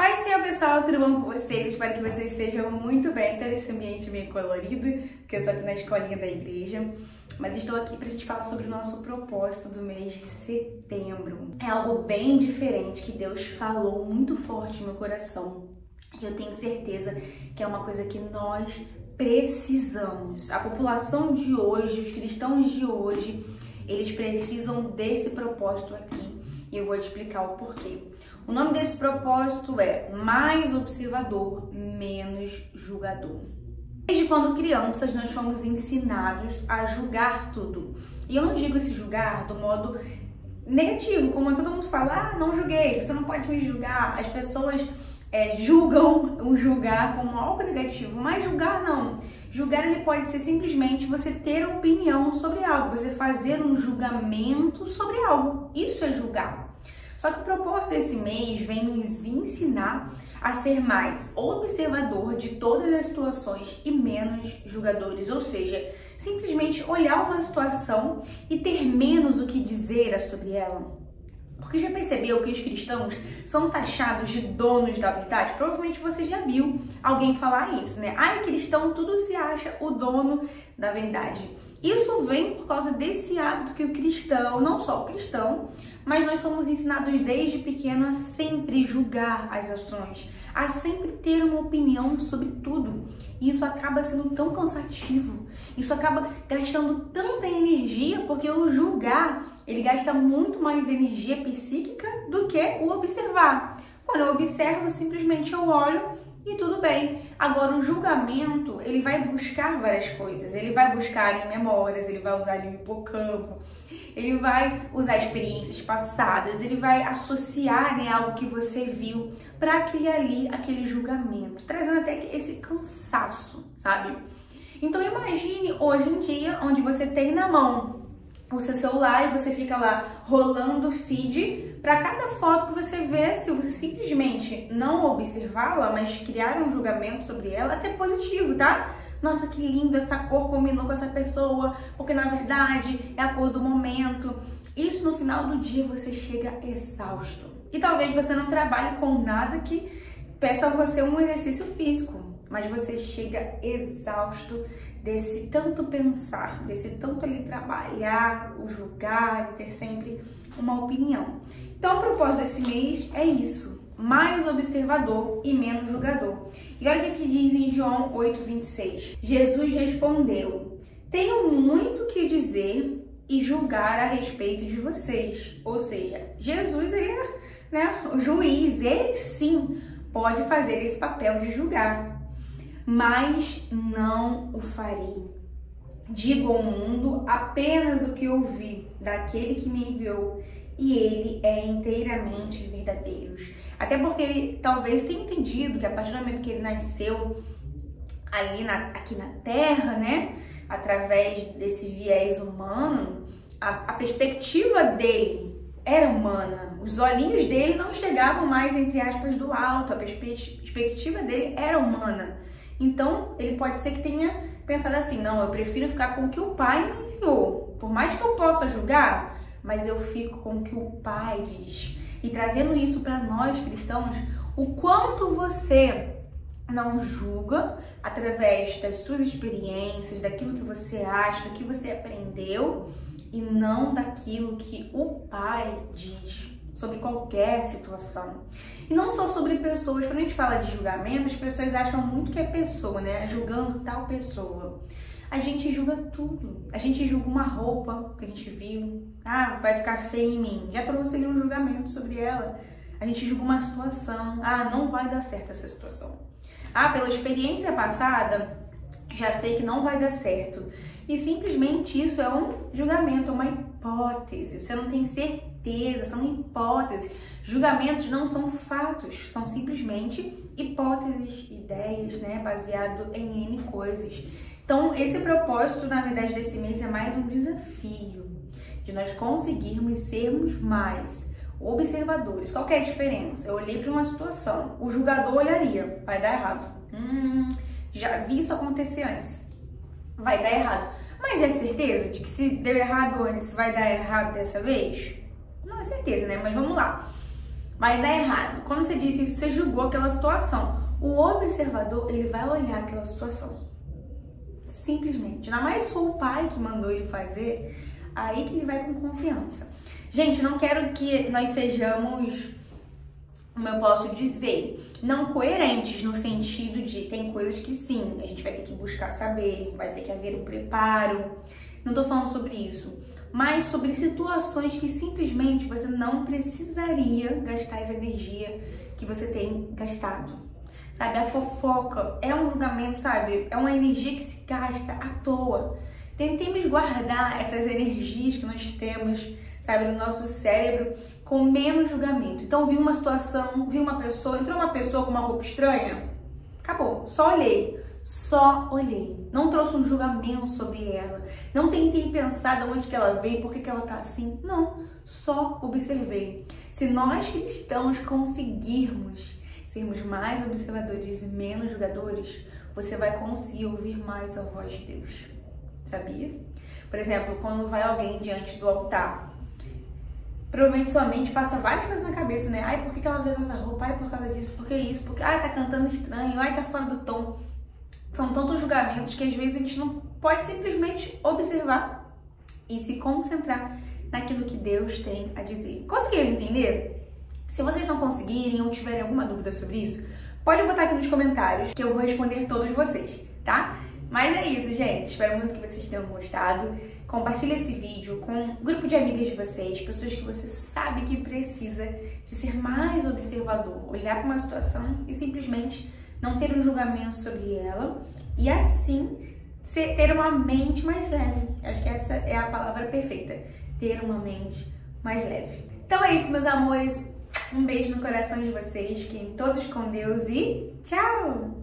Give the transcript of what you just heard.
Pai Senhor pessoal, tudo bom com vocês? Espero que vocês estejam muito bem, tá nesse ambiente meio colorido, porque eu tô aqui na escolinha da igreja. Mas estou aqui pra gente falar sobre o nosso propósito do mês de setembro. É algo bem diferente que Deus falou muito forte no meu coração. E eu tenho certeza que é uma coisa que nós precisamos. A população de hoje, os cristãos de hoje, eles precisam desse propósito aqui. E eu vou te explicar o porquê. O nome desse propósito é mais observador, menos julgador. Desde quando crianças nós fomos ensinados a julgar tudo. E eu não digo esse julgar do modo negativo, como todo mundo fala, ah, não julguei, você não pode me julgar. As pessoas é, julgam o julgar como algo negativo, mas julgar não. Julgar ele pode ser simplesmente você ter opinião sobre algo, você fazer um julgamento sobre algo. Isso é julgar. Só que o propósito desse mês vem nos ensinar a ser mais observador de todas as situações e menos julgadores, ou seja, simplesmente olhar uma situação e ter menos o que dizer sobre ela. Porque já percebeu que os cristãos são taxados de donos da verdade? Provavelmente você já viu alguém falar isso, né? Ai, cristão, tudo se acha o dono da verdade. Isso vem por causa desse hábito que o cristão, não só o cristão, mas nós somos ensinados desde pequeno a sempre julgar as ações, a sempre ter uma opinião sobre tudo. E isso acaba sendo tão cansativo, isso acaba gastando tanta energia, porque o julgar, ele gasta muito mais energia psíquica do que o observar. Quando eu observo, simplesmente eu olho e tudo bem. Agora, o julgamento, ele vai buscar várias coisas. Ele vai buscar em memórias, ele vai usar ali o hipocampo, ele vai usar experiências passadas, ele vai associar né, algo que você viu para criar ali aquele julgamento, trazendo até esse cansaço, sabe? Então, imagine hoje em dia, onde você tem na mão o seu celular e você fica lá rolando o feed para cada foto que você vê, se você simplesmente não observá-la, mas criar um julgamento sobre ela, até positivo, tá? Nossa, que lindo, essa cor combinou com essa pessoa, porque na verdade é a cor do momento. Isso no final do dia você chega exausto. E talvez você não trabalhe com nada que peça a você um exercício físico, mas você chega exausto desse tanto pensar, desse tanto ali trabalhar, o julgar e ter sempre uma opinião. Então, o propósito desse mês é isso: mais observador e menos julgador. E olha o que diz em João 8,26. Jesus respondeu: Tenho muito que dizer e julgar a respeito de vocês. Ou seja, Jesus ele é né, o juiz, ele sim pode fazer esse papel de julgar mas não o farei. Digo ao mundo apenas o que ouvi daquele que me enviou, e ele é inteiramente verdadeiro. Até porque ele talvez tenha entendido que a partir do momento que ele nasceu ali na, aqui na Terra, né, através desse viés humano, a, a perspectiva dele era humana. Os olhinhos dele não chegavam mais, entre aspas, do alto. A perspectiva dele era humana. Então, ele pode ser que tenha pensado assim: não, eu prefiro ficar com o que o pai me enviou. Por mais que eu possa julgar, mas eu fico com o que o pai diz. E trazendo isso para nós cristãos, o quanto você não julga através das suas experiências, daquilo que você acha, do que você aprendeu e não daquilo que o pai diz sobre qualquer situação. E não só sobre pessoas, quando a gente fala de julgamento, as pessoas acham muito que é pessoa, né? Julgando tal pessoa. A gente julga tudo. A gente julga uma roupa que a gente viu. Ah, vai ficar feia em mim. Já trouxe um julgamento sobre ela. A gente julga uma situação. Ah, não vai dar certo essa situação. Ah, pela experiência passada, já sei que não vai dar certo. E simplesmente isso é um julgamento, uma hipótese. Você não tem certeza são hipóteses. Julgamentos não são fatos, são simplesmente hipóteses, ideias, né, baseado em N coisas. Então, esse propósito, na verdade, desse mês é mais um desafio de nós conseguirmos sermos mais observadores. Qual é a diferença? Eu olhei para uma situação, o julgador olharia, vai dar errado. Hum, já vi isso acontecer antes. Vai dar errado. Mas é certeza de que se deu errado antes, vai dar errado dessa vez? Não é certeza, né? Mas vamos lá. vai dar errado. Quando você disse isso, você julgou aquela situação. O observador, ele vai olhar aquela situação. Simplesmente. Ainda mais for o pai que mandou ele fazer, aí que ele vai com confiança. Gente, não quero que nós sejamos, como eu posso dizer, não coerentes no sentido de coisas que sim, a gente vai ter que buscar saber, vai ter que haver um preparo. Não tô falando sobre isso, mas sobre situações que simplesmente você não precisaria gastar essa energia que você tem gastado. Sabe, a fofoca é um julgamento, sabe? É uma energia que se gasta à toa. Tentemos guardar essas energias que nós temos sabe, no nosso cérebro com menos julgamento. Então, vi uma situação, vi uma pessoa, entrou uma pessoa com uma roupa estranha, acabou, só olhei. Só olhei. Não trouxe um julgamento sobre ela. Não tentei pensar de onde que ela veio, por que, que ela tá assim. Não, só observei. Se nós cristãos conseguirmos sermos mais observadores e menos julgadores, você vai conseguir ouvir mais a voz de Deus. Sabia? Por exemplo, quando vai alguém diante do altar provavelmente sua mente passa várias coisas na cabeça, né? Ai, por que, ela veio com essa roupa? Ai, por causa disso, por que isso? Porque, ai, tá cantando estranho, ai, tá fora do tom. São tantos julgamentos que às vezes a gente não pode simplesmente observar e se concentrar naquilo que Deus tem a dizer. Conseguiram entender? Se vocês não conseguirem ou tiverem alguma dúvida sobre isso, pode botar aqui nos comentários que eu vou responder todos vocês, tá? Mas é isso, gente. Espero muito que vocês tenham gostado. Compartilhe esse vídeo com um grupo de amigas de vocês, pessoas que você sabe que precisa de ser mais observador, olhar para uma situação e simplesmente não ter um julgamento sobre ela e assim ter uma mente mais leve. Acho que essa é a palavra perfeita, ter uma mente mais leve. Então é isso, meus amores. Um beijo no coração de vocês, fiquem todos com Deus e tchau!